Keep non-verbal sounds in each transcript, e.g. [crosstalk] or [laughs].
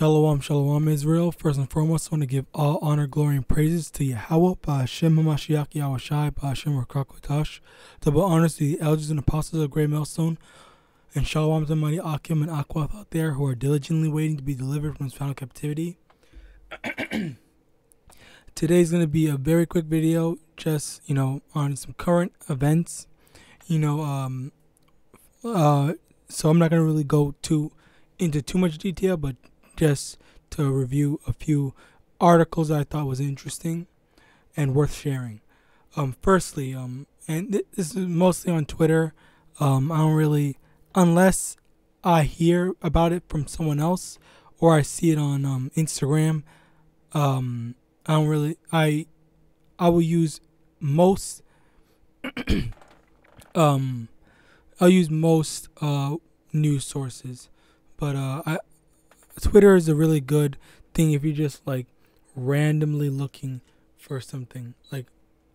Shalom, shalom, Israel. First and foremost, I want to give all honor, glory, and praises to Yahawah, Ba'ashem HaMashiach Yahawashi, Ba'ashem Rakakotash. Double honors to the elders and apostles of Great Millstone, and shalom to mighty Akim and Aquath out there who are diligently waiting to be delivered from this final captivity. [clears throat] Today's going to be a very quick video, just, you know, on some current events. You know, um, uh, so I'm not going to really go too into too much detail, but just to review a few articles I thought was interesting and worth sharing. Um, firstly, um, and th- this is mostly on Twitter. Um, I don't really, unless I hear about it from someone else or I see it on um, Instagram. Um, I don't really. I I will use most. [clears throat] um, I'll use most uh, news sources, but uh, I Twitter is a really good thing if you're just like randomly looking for something like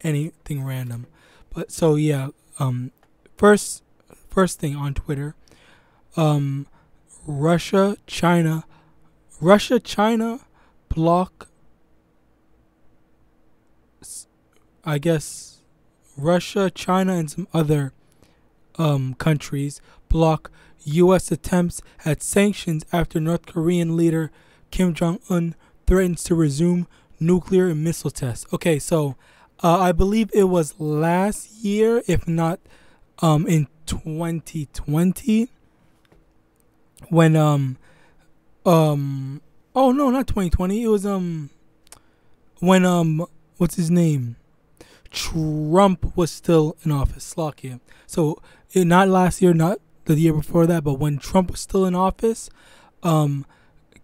anything random. But so yeah, um, first first thing on Twitter, um, Russia China, Russia China block. I guess Russia, China, and some other um, countries block U.S. attempts at sanctions after North Korean leader Kim Jong un threatens to resume nuclear and missile tests. Okay, so uh, I believe it was last year, if not um, in 2020, when um um oh no, not 2020. It was um when um what's his name Trump was still in office. Slovakia. So not last year, not the year before that, but when Trump was still in office, um,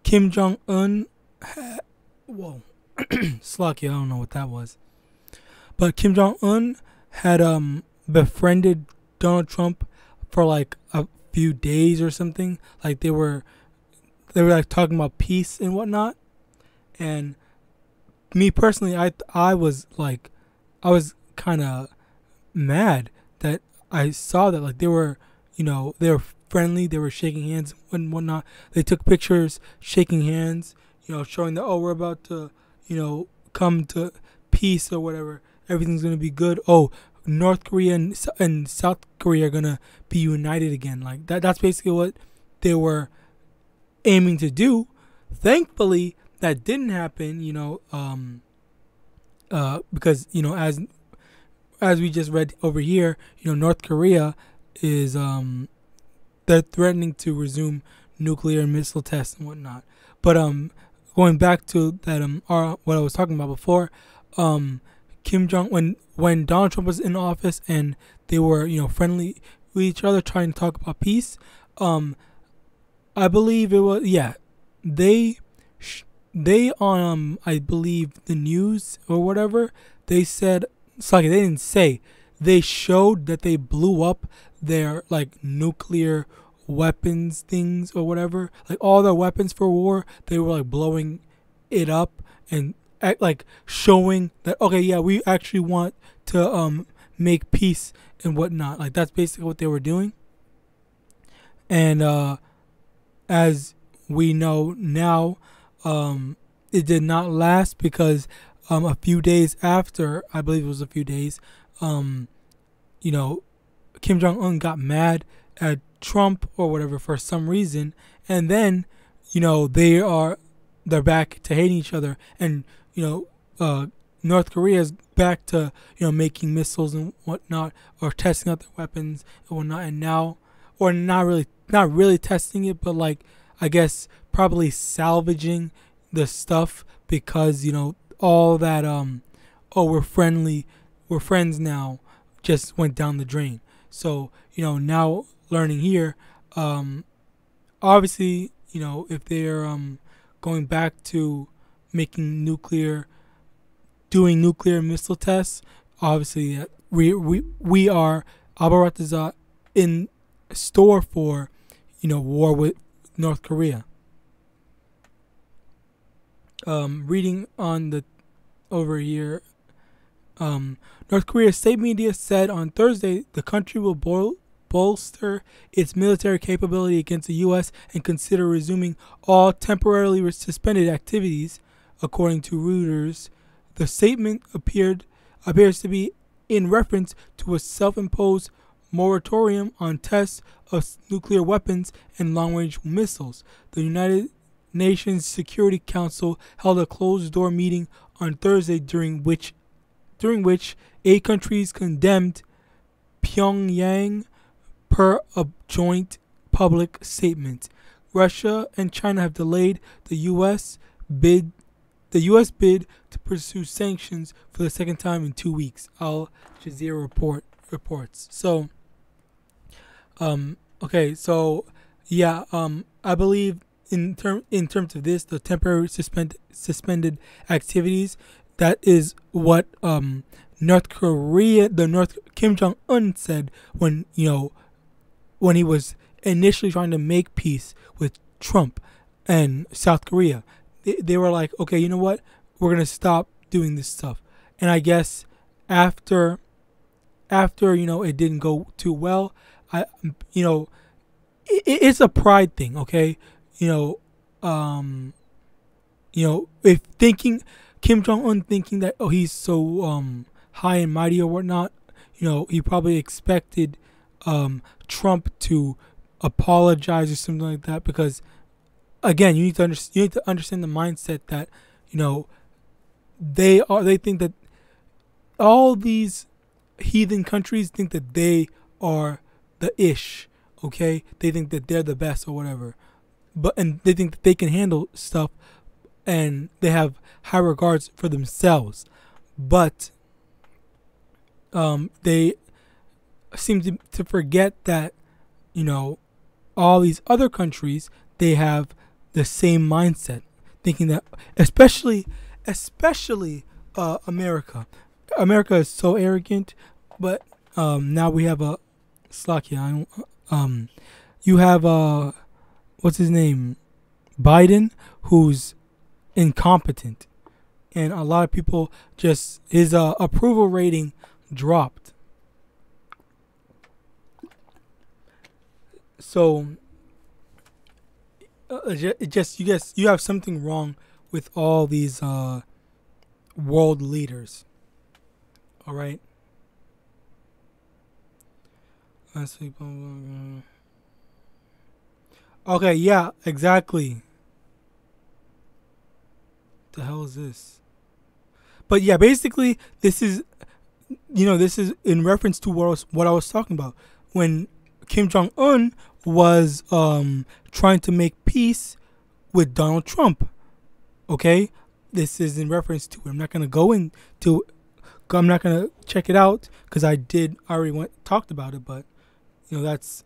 Kim Jong Un, whoa, [clears throat] Slocky, I don't know what that was, but Kim Jong Un had um befriended Donald Trump for like a few days or something. Like they were, they were like talking about peace and whatnot, and me personally, I I was like, I was kind of mad that I saw that like they were you know, they were friendly. They were shaking hands and whatnot. They took pictures, shaking hands, you know, showing that, oh, we're about to, you know, come to peace or whatever. Everything's going to be good. Oh, North Korea and, and South Korea are going to be united again. Like that, that's basically what they were aiming to do. Thankfully, that didn't happen, you know, um, uh, because, you know, as, as we just read over here, you know, North Korea is um they're threatening to resume nuclear missile tests and whatnot. But um going back to that um our, what I was talking about before, um Kim Jong when when Donald Trump was in office and they were you know friendly with each other trying to talk about peace, um I believe it was yeah they they um I believe the news or whatever they said sorry they didn't say they showed that they blew up their like nuclear weapons things or whatever, like all their weapons for war, they were like blowing it up and like showing that okay, yeah, we actually want to um make peace and whatnot. Like that's basically what they were doing. And uh, as we know now, um, it did not last because um, a few days after, I believe it was a few days, um, you know, Kim Jong Un got mad at Trump or whatever for some reason, and then you know they are they're back to hating each other, and you know uh, North Korea is back to you know making missiles and whatnot, or testing out their weapons and whatnot, and now or not really not really testing it, but like I guess probably salvaging the stuff because you know all that um oh we're friendly we're friends now just went down the drain so, you know, now learning here, um, obviously, you know, if they're um, going back to making nuclear, doing nuclear missile tests, obviously uh, we, we, we are, Abaratazat in store for, you know, war with North Korea. Um, reading on the over here um, North Korea's state media said on Thursday the country will boil, bolster its military capability against the U.S. and consider resuming all temporarily suspended activities, according to Reuters. The statement appeared appears to be in reference to a self-imposed moratorium on tests of nuclear weapons and long-range missiles. The United Nations Security Council held a closed-door meeting on Thursday during which during which eight countries condemned Pyongyang per a joint public statement. Russia and China have delayed the US bid the US bid to pursue sanctions for the second time in 2 weeks. Al Jazeera report reports. So um okay, so yeah, um I believe in term in terms of this, the temporary suspend suspended activities, that is what um North Korea, the North Kim Jong Un said when you know when he was initially trying to make peace with Trump and South Korea. They, they were like, okay, you know what? We're gonna stop doing this stuff. And I guess after after you know it didn't go too well, I you know it, it's a pride thing, okay? You know, um, you know, if thinking Kim Jong Un thinking that oh he's so um high and mighty or whatnot, you know, he probably expected um, Trump to apologize or something like that because, again, you need to understand. You need to understand the mindset that you know they are. They think that all these heathen countries think that they are the ish. Okay, they think that they're the best or whatever, but and they think that they can handle stuff, and they have high regards for themselves, but um, they seem to, to forget that, you know, all these other countries, they have the same mindset, thinking that, especially, especially uh, America. America is so arrogant, but um, now we have a Slakia. Um, you have uh, what's his name, Biden, who's incompetent, and a lot of people just his uh, approval rating dropped. So uh, it just you guess you have something wrong with all these uh, world leaders. All right. Okay, yeah, exactly. The hell is this? But yeah, basically, this is you know, this is in reference to what I was, what I was talking about when Kim Jong Un was um, trying to make peace with Donald Trump. Okay, this is in reference to. I'm not gonna go into. I'm not gonna check it out because I did I already went talked about it, but you know that's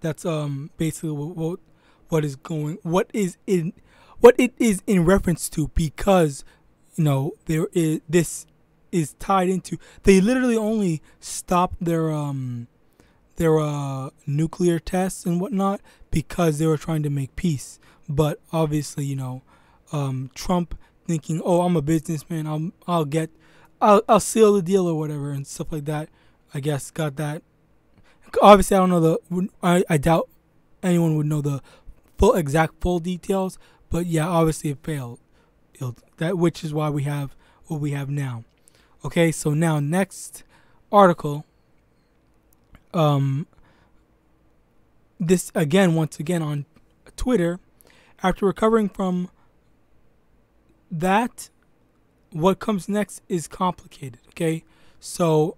that's um basically what, what what is going what is in what it is in reference to because you know there is this is tied into. They literally only stopped their um their uh, nuclear tests and whatnot because they were trying to make peace. But obviously, you know, um, Trump thinking, "Oh, I'm a businessman. I'll I'll get, I'll I'll seal the deal or whatever and stuff like that." I guess got that. Obviously, I don't know the. I I doubt anyone would know the full exact full details. But yeah, obviously it failed. It, that which is why we have what we have now. Okay, so now next article. Um, this again, once again on Twitter, after recovering from that, what comes next is complicated. Okay, so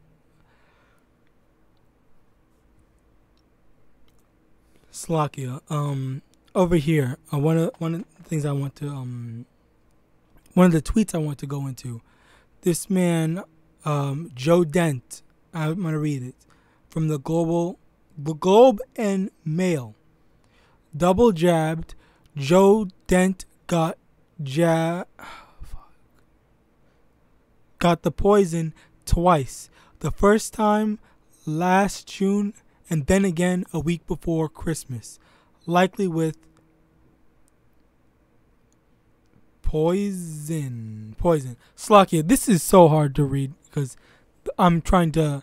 Slovakia. Um, over here, uh, one of one of the things I want to um, one of the tweets I want to go into this man, um, Joe Dent, I'm going to read it from the Global, the Globe and Mail. Double jabbed, Joe Dent got jab, got the poison twice. The first time last June, and then again a week before Christmas, likely with Poison. Poison. Slakia, This is so hard to read because I'm trying to,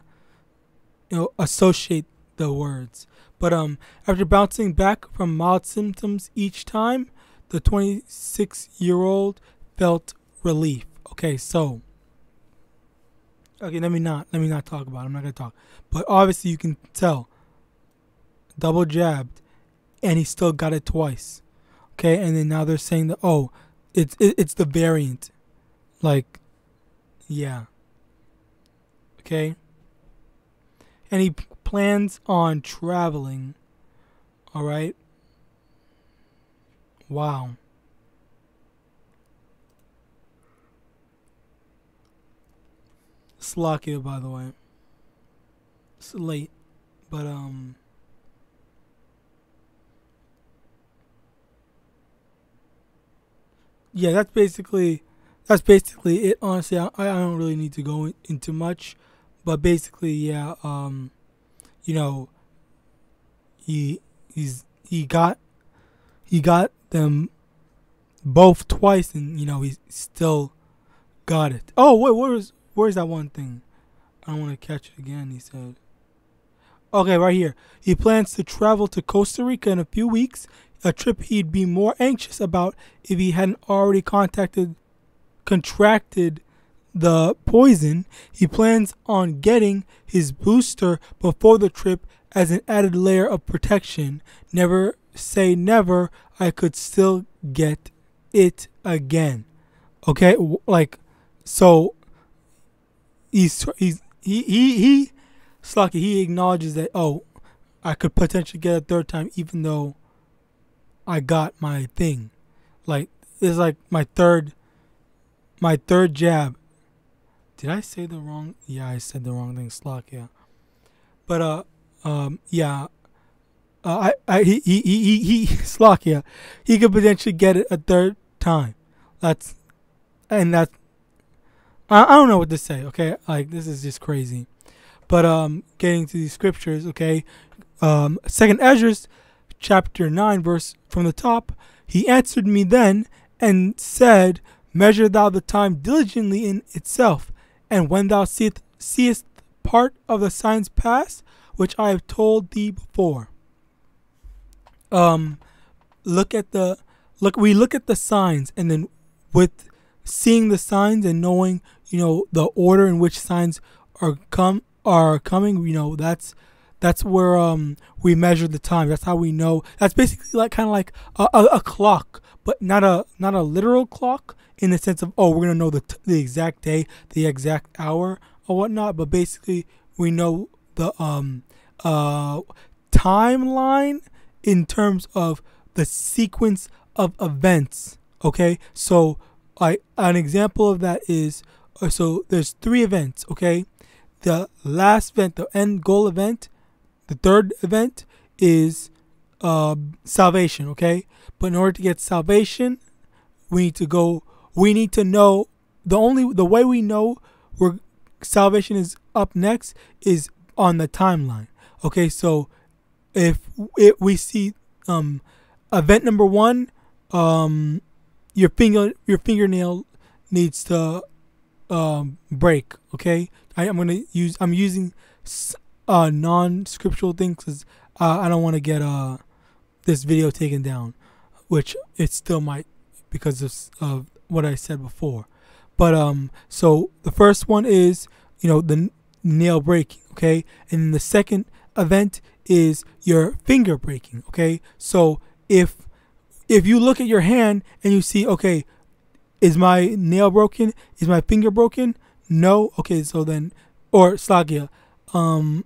you know, associate the words. But um, after bouncing back from mild symptoms each time, the 26 year old felt relief. Okay, so okay, let me not let me not talk about. It. I'm not gonna talk, but obviously you can tell. Double jabbed, and he still got it twice. Okay, and then now they're saying that oh, it's it, it's the variant, like, yeah. Okay. And he plans on traveling. All right. Wow. Slovakia, by the way. It's late, but um. Yeah, that's basically that's basically it. Honestly, I, I don't really need to go into much, but basically, yeah, um, you know, he he's he got he got them both twice, and you know he still got it. Oh wait, where's where's that one thing? I don't want to catch it again. He said. Okay, right here. He plans to travel to Costa Rica in a few weeks, a trip he'd be more anxious about if he hadn't already contacted contracted the poison. He plans on getting his booster before the trip as an added layer of protection. Never say never. I could still get it again. Okay, like so. He's he's he he he, Slocky. He acknowledges that oh, I could potentially get a third time even though I got my thing. Like it's like my third my third jab. Did I say the wrong? Yeah, I said the wrong thing. Slock, yeah. But uh, um, yeah. Uh, I, I, he, he, he, he, he, [laughs] Slock, yeah. He could potentially get it a third time. That's, and that's, I, I don't know what to say. Okay, like this is just crazy. But um, getting to these scriptures, okay. Um, Second Ezra, chapter nine, verse from the top. He answered me then and said, Measure thou the time diligently in itself, and when thou seest, seest part of the signs pass, which I have told thee before. Um, look at the look. We look at the signs, and then with seeing the signs and knowing, you know, the order in which signs are come are coming. You know, that's that's where um we measure the time. That's how we know. That's basically like kind of like a, a, a clock, but not a not a literal clock in the sense of oh we're gonna know the the exact day, the exact hour or whatnot, but basically we know the um uh timeline in terms of the sequence of events. Okay, so I an example of that is uh, so there's three events. Okay, the last event, the end goal event, the third event is uh, salvation. Okay, but in order to get salvation, we need to go we need to know the only the way we know where salvation is up next is on the timeline. Okay, so if it, we see um, event number one, um, your finger your fingernail needs to um, break. Okay, I, am gonna use I'm using uh, non-scriptural things because uh, I don't want to get uh, this video taken down, which it still might because of, of what I said before. But um, so the first one is you know the nail breaking, okay, and the second event is your finger breaking, okay. So if if you look at your hand and you see, okay, is my nail broken? Is my finger broken? No. Okay, so then or slagia, um,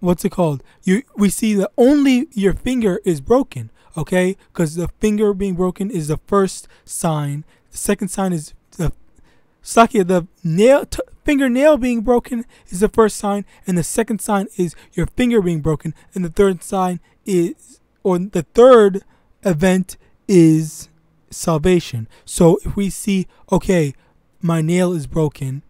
what's it called? You we see that only your finger is broken, okay, because the finger being broken is the first sign the second sign is the Sakia, the nail fingernail being broken is the first sign, and the second sign is your finger being broken, and the third sign is, or the third event is salvation. So if we see, okay, my nail is broken,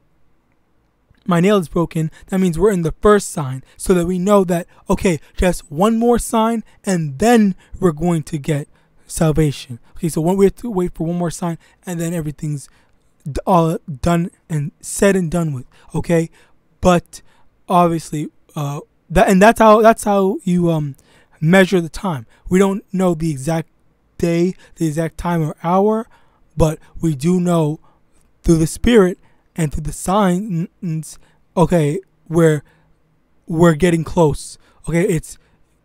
my nail is broken, that means we're in the first sign, so that we know that, okay, just one more sign, and then we're going to get salvation. Okay, so we have to wait for one more sign, and then everything's all done and said and done with. Okay, but obviously, uh, that and that's how that's how you um measure the time. We don't know the exact day, the exact time or hour, but we do know through the spirit and through the signs. Okay, we're we're getting close. Okay, it's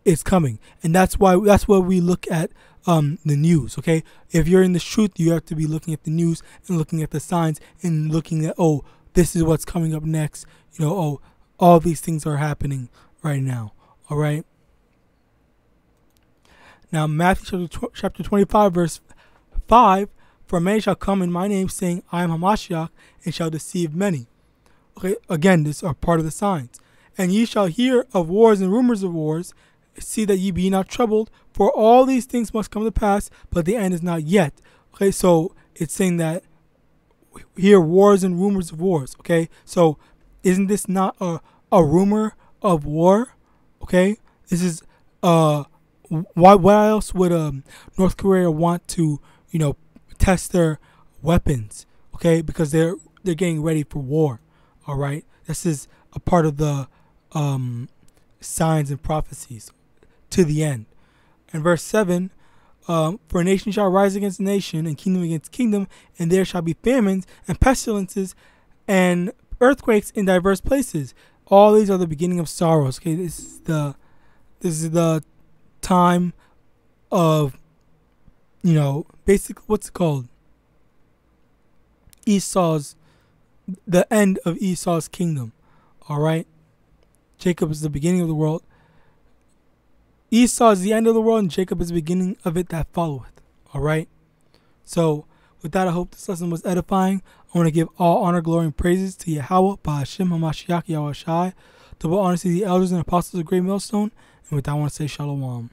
it's coming, and that's why that's why we look at um, the news. Okay, if you're in the truth, you have to be looking at the news and looking at the signs and looking at oh, this is what's coming up next. You know, oh, all these things are happening right now. All right. Now, Matthew chapter, chapter 25, verse 5 For many shall come in my name, saying, I am Hamashiach, and shall deceive many. Okay, again, these are part of the signs. And ye shall hear of wars and rumors of wars. See that ye be not troubled, for all these things must come to pass, but the end is not yet. Okay, so it's saying that hear wars and rumors of wars. Okay, so isn't this not a, a rumor of war? Okay, this is uh why why else would um North Korea want to you know test their weapons? Okay, because they're they're getting ready for war. All right, this is a part of the um signs and prophecies to the end. And verse 7 um, For a nation shall rise against nation, and kingdom against kingdom, and there shall be famines and pestilences and earthquakes in diverse places. All these are the beginning of sorrows. Okay, this is the this is the time of you know basically what's it called Esau's the end of Esau's kingdom. All right, Jacob is the beginning of the world. Esau is the end of the world, and Jacob is the beginning of it that followeth. All right. So, with that, I hope this lesson was edifying. I want to give all honor, glory, and praises to Yahawah, Ba'ashim HaMashiach Yahawashi. Double honor to the elders and apostles of Great Millstone. And with that, I want to say Shalom.